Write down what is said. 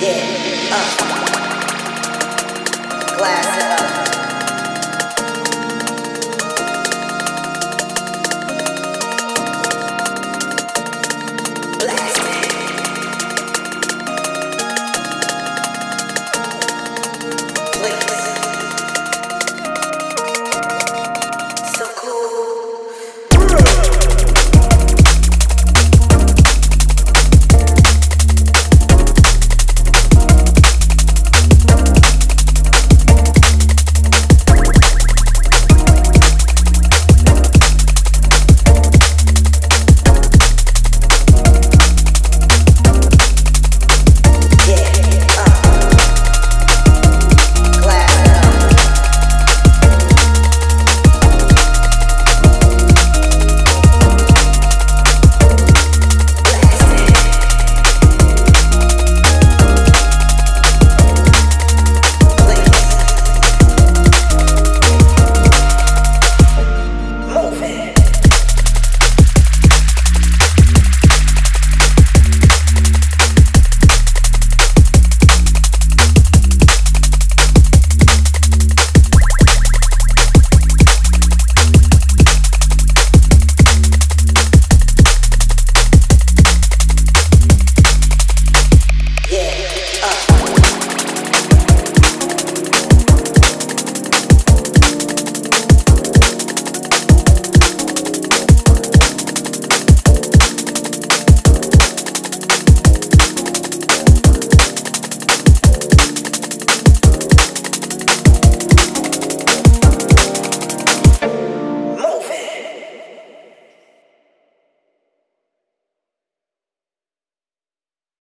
Yeah, uh. up. Glass